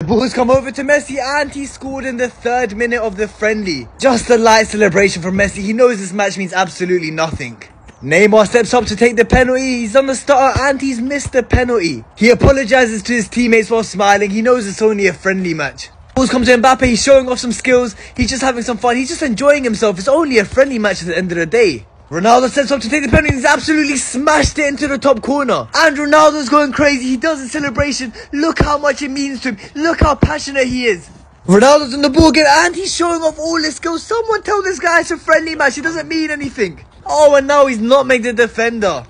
The balls come over to Messi and he scored in the third minute of the friendly. Just a light celebration from Messi. He knows this match means absolutely nothing. Neymar steps up to take the penalty. He's on the starter and he's missed the penalty. He apologizes to his teammates while smiling. He knows it's only a friendly match. Balls come to Mbappe. He's showing off some skills. He's just having some fun. He's just enjoying himself. It's only a friendly match at the end of the day. Ronaldo steps up to take the penalty he's absolutely smashed it into the top corner. And Ronaldo's going crazy. He does a celebration. Look how much it means to him. Look how passionate he is. Ronaldo's on the ball again and he's showing off all his skills. Someone tell this guy it's a friendly match. It doesn't mean anything. Oh, and now he's nutmegged the defender.